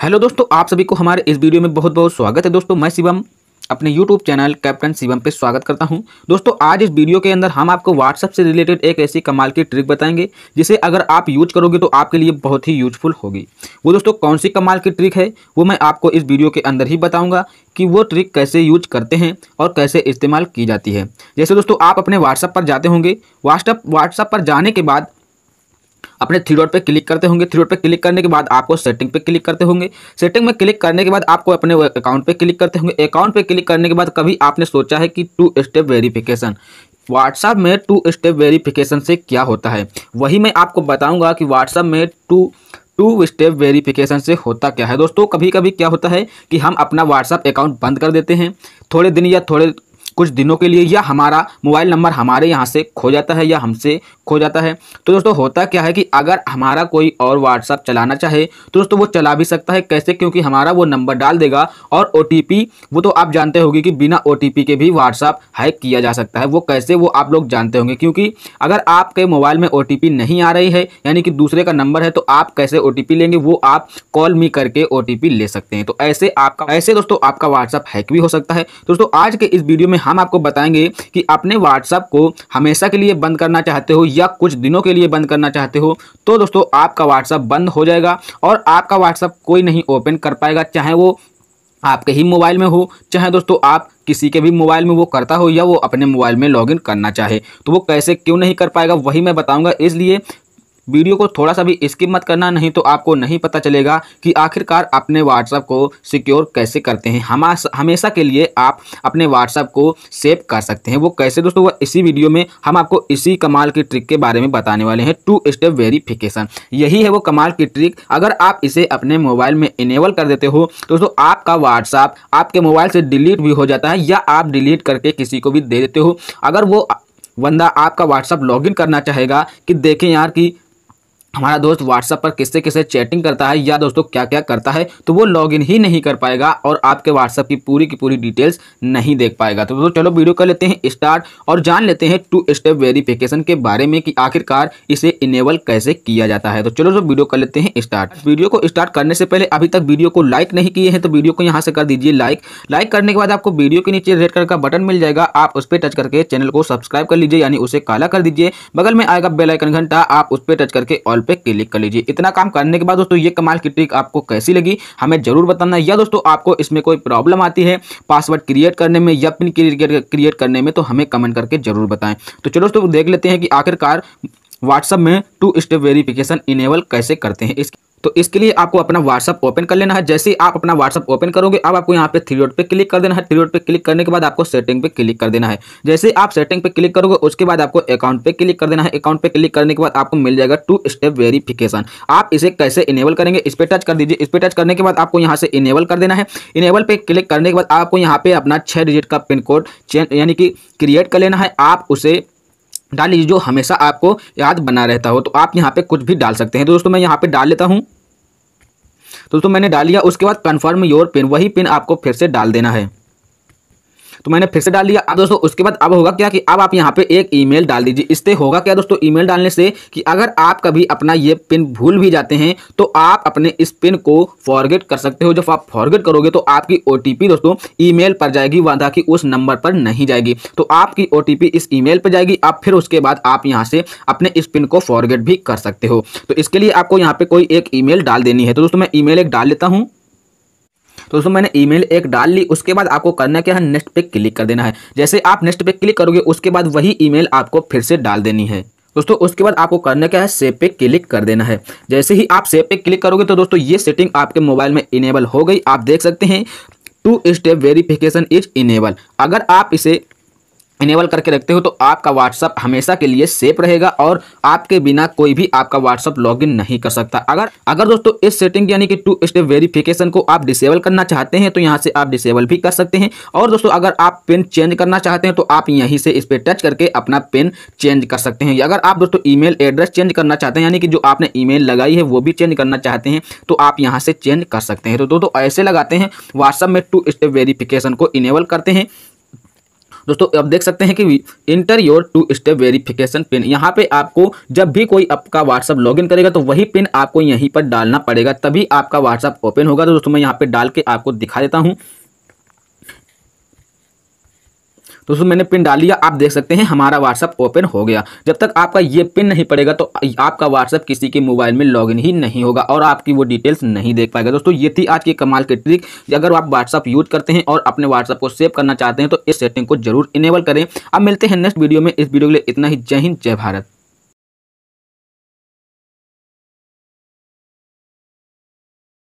Hello दोस्तों, आप सभी को हमारे इस वीडियो में बहुत बहुत स्वागत है दोस्तों। मैं शिवम, अपने यूट्यूब चैनल कैप्टन शिवम पे स्वागत करता हूँ। दोस्तों, आज इस वीडियो के अंदर हम आपको व्हाट्सएप से रिलेटेड एक ऐसी कमाल की ट्रिक बताएँगे, जिसे अगर आप यूज़ करोगे तो आपके लिए बहुत ही यूजफुल होगी। वो दोस्तों कौन सी कमाल की ट्रिक है, वो मैं आपको इस वीडियो के अंदर ही बताऊँगा कि वो ट्रिक कैसे यूज़ करते हैं और कैसे इस्तेमाल की जाती है। जैसे दोस्तों, आप अपने व्हाट्सएप पर जाते होंगे। व्हाट्सएप व्हाट्सएप पर जाने के बाद अपने थ्री डॉट पे क्लिक करते होंगे। थ्री डॉट पे क्लिक करने के बाद आपको सेटिंग पे क्लिक करते होंगे। सेटिंग में क्लिक करने के बाद आपको अपने अकाउंट पे क्लिक करते होंगे। अकाउंट पे क्लिक करने के बाद कभी आपने सोचा है कि टू स्टेप वेरिफिकेशन व्हाट्सएप में टू स्टेप वेरिफिकेशन से क्या होता है? वही मैं आपको बताऊँगा कि व्हाट्सएप में टू टू स्टेप वेरिफिकेशन से होता क्या है। दोस्तों कभी कभी क्या होता है कि हम अपना व्हाट्सएप अकाउंट बंद कर देते हैं। थोड़े दिन या थोड़े कुछ दिनों के लिए या हमारा मोबाइल नंबर हमारे यहाँ से खो जाता है या हमसे खो जाता है। तो दोस्तों, होता क्या है कि अगर हमारा कोई और व्हाट्सअप चलाना चाहे तो दोस्तों वो चला भी सकता है। कैसे? क्योंकि हमारा वो नंबर डाल देगा और ओ वो तो आप जानते होंगे कि बिना ओ के भी व्हाट्सअप हैक किया जा सकता है। वो कैसे? वो आप लोग जानते होंगे। क्योंकि अगर आपके मोबाइल में ओटीपी नहीं आ रही है, यानी कि दूसरे का नंबर है तो आप कैसे ओटीपी लेंगे? वो आप कॉल मी करके ओ ले सकते हैं। तो ऐसे आपका, ऐसे दोस्तों आपका व्हाट्सअप हैक भी हो सकता है। दोस्तों, आज के इस वीडियो में हम आपको बताएँगे कि अपने व्हाट्सएप को हमेशा के लिए बंद करना चाहते हो या कुछ दिनों के लिए बंद करना चाहते हो तो दोस्तों आपका व्हाट्सएप बंद हो जाएगा और आपका व्हाट्सएप कोई नहीं ओपन कर पाएगा, चाहे वो आपके ही मोबाइल में हो, चाहे दोस्तों आप किसी के भी मोबाइल में वो करता हो या वो अपने मोबाइल में लॉगिन करना चाहे तो वो कैसे क्यों नहीं कर पाएगा, वही मैं बताऊँगा। इसलिए वीडियो को थोड़ा सा भी स्किप मत करना, नहीं तो आपको नहीं पता चलेगा कि आखिरकार अपने व्हाट्सएप को सिक्योर कैसे करते हैं। हम हमेशा के लिए आप अपने व्हाट्सएप को सेव कर सकते हैं। वो कैसे दोस्तों वो इसी वीडियो में हम आपको इसी कमाल की ट्रिक के बारे में बताने वाले हैं। टू स्टेप वेरीफिकेशन यही है वो कमाल की ट्रिक अगर आप इसे अपने मोबाइल में इनेबल कर देते हो तो दोस्तों आपका व्हाट्सएप आपके मोबाइल से डिलीट भी हो जाता है या आप डिलीट करके किसी को भी दे देते हो। अगर वो बंदा आपका व्हाट्सअप लॉगिन करना चाहेगा कि देखें यार कि हमारा दोस्त व्हाट्सएप पर किससे किससे चैटिंग करता है, या दोस्तों क्या क्या करता है तो वो लॉगिन ही नहीं कर पाएगा और आपके व्हाट्सएप की पूरी की पूरी डिटेल्स नहीं देख पाएगा। तो दोस्तों चलो वीडियो कर लेते हैं स्टार्ट और जान लेते हैं टू स्टेप वेरिफिकेशन के बारे में कि आखिरकार इसे इनेबल कैसे किया जाता है। तो चलो तो वीडियो कर लेते हैं स्टार्ट वीडियो को स्टार्ट करने से पहले अभी तक वीडियो को लाइक नहीं किए हैं तो वीडियो को यहाँ से कर दीजिए लाइक लाइक करने के बाद आपको वीडियो के नीचे रेड कलर का बटन मिल जाएगा। आप उस पर टच करके चैनल को सब्सक्राइब कर लीजिए, यानी उसे काला कर दीजिए। बगल में आएगा बेलाइकन घंटा, आप उस पर टच करके ऑल पे क्लिक कर लीजिए। इतना काम करने के बाद दोस्तों, ये कमाल की ट्रिक आपको कैसी लगी, हमें ज़रूर बताना। या दोस्तों, आपको इसमें कोई प्रॉब्लम आती है पासवर्ड क्रिएट करने में या पिन क्रिएट करने में तो हमें कमेंट करके ज़रूर बताएँ। तो चलो दोस्तों, देख लेते हैं कि आखिरकार व्हाट्सएप में टू स्टेप वेरिफिकेशन इनेबल कैसे करते हैं। इस तो इसके लिए आपको अपना व्हाट्सअप ओपन कर लेना है। जैसे ही आप अपना व्हाट्सअप ओपन करोगे, अब आपको यहाँ पे थ्री डॉट पे क्लिक कर देना है। थ्री डॉट पे क्लिक करने के बाद आपको सेटिंग पे क्लिक कर देना है। जैसे आप सेटिंग पे क्लिक करोगे, उसके बाद आपको अकाउंट पे क्लिक कर देना है। अकाउंट पे क्लिक करने के बाद आपको मिल जाएगा टू स्टेप वेरिफिकेशन आप इसे कैसे इनेबल करेंगे, इस पर टच कर दीजिए। इस पर टच करने के बाद आपको यहाँ से इनेबल कर देना है। इनेबल पे क्लिक करने के बाद आपको यहाँ पे अपना छह डिजिट का पिन कोड यानी कि क्रिएट कर लेना है। आप उसे डाल लीजिए, जो हमेशा आपको याद बना रहता हो तो आप यहाँ पे कुछ भी डाल सकते हैं। तो दोस्तों, मैं यहाँ पे डाल लेता हूँ। तो दोस्तों, मैंने डाल लिया, उसके बाद कन्फर्म योर पिन वही पिन आपको फिर से डाल देना है। तो मैंने फिर से डाल दिया। अब दोस्तों, उसके बाद अब होगा क्या कि अब आप यहाँ पे एक ईमेल डाल दीजिए। इससे होगा क्या दोस्तों, ईमेल डालने से कि अगर आप कभी अपना ये पिन भूल भी जाते हैं तो आप अपने इस पिन को फॉरगेट कर सकते हो। जब आप फॉरगेट करोगे तो आपकी ओटीपी दोस्तों, ईमेल पर जाएगी वादा की उस नंबर पर नहीं जाएगी। तो आपकी ओटीपी इस ईमेल पर जाएगी। अब फिर उसके बाद आप यहाँ से अपने इस पिन को फॉरगेट भी कर सकते हो। तो इसके लिए आपको यहाँ पे कोई एक ईमेल डाल देनी है। तो दोस्तों, मैं ईमेल एक डाल लेता हूँ। तो दोस्तों मैंने ईमेल एक डाल ली, उसके बाद आपको करना क्या है, नेक्स्ट पे क्लिक कर देना है। जैसे आप नेक्स्ट पे क्लिक करोगे, उसके बाद वही ईमेल आपको फिर से डाल देनी है। दोस्तों, उसके बाद आपको करना क्या है, सेव पे क्लिक कर देना है। जैसे ही आप सेव पे क्लिक करोगे तो दोस्तों ये सेटिंग आपके मोबाइल में इनेबल हो गई। आप देख सकते हैं, two step verification is enable. अगर आप इसे इनेबल करके रखते हो तो आपका व्हाट्सअप हमेशा के लिए सेफ़ रहेगा और आपके बिना कोई भी आपका व्हाट्सअप लॉगिन नहीं कर सकता। अगर अगर दोस्तों इस सेटिंग यानी कि टू स्टेप वेरिफिकेशन को आप डिसेबल करना चाहते हैं तो यहाँ से आप डिसेबल भी कर सकते हैं। और दोस्तों अगर आप पिन चेंज करना चाहते हैं तो आप यहीं से इस पर टच करके अपना पिन चेंज कर सकते हैं। अगर आप दोस्तों ईमेल एड्रेस चेंज करना चाहते हैं, यानी कि जो आपने ईमेल लगाई है, वो भी चेंज करना चाहते हैं तो आप यहाँ से चेंज कर सकते हैं। तो दोस्तों ऐसे लगाते हैं व्हाट्सअप में टू स्टेप वेरिफिकेशन को इनेबल करते हैं। दोस्तों, आप देख सकते हैं कि enter your two step verification pin यहाँ पे आपको जब भी कोई आपका व्हाट्सअप लॉगिन करेगा तो वही पिन आपको यहीं पर डालना पड़ेगा, तभी आपका व्हाट्सअप ओपन होगा। तो दोस्तों, मैं यहाँ पे डाल के आपको दिखा देता हूँ। दोस्तों, मैंने पिन डाल लिया। आप देख सकते हैं, हमारा व्हाट्सअप ओपन हो गया। जब तक आपका ये पिन नहीं पड़ेगा तो आपका व्हाट्सअप किसी के मोबाइल में लॉगिन ही नहीं होगा और आपकी वो डिटेल्स नहीं देख पाएगा। दोस्तों, ये थी आज की कमाल की ट्रिक अगर आप व्हाट्सअप यूज़ करते हैं और अपने व्हाट्सअप को सेव करना चाहते हैं तो इस सेटिंग को ज़रूर इनेबल करें। अब मिलते हैं नेक्स्ट वीडियो में। इस वीडियो के लिए इतना ही। जय हिंद, जय भारत।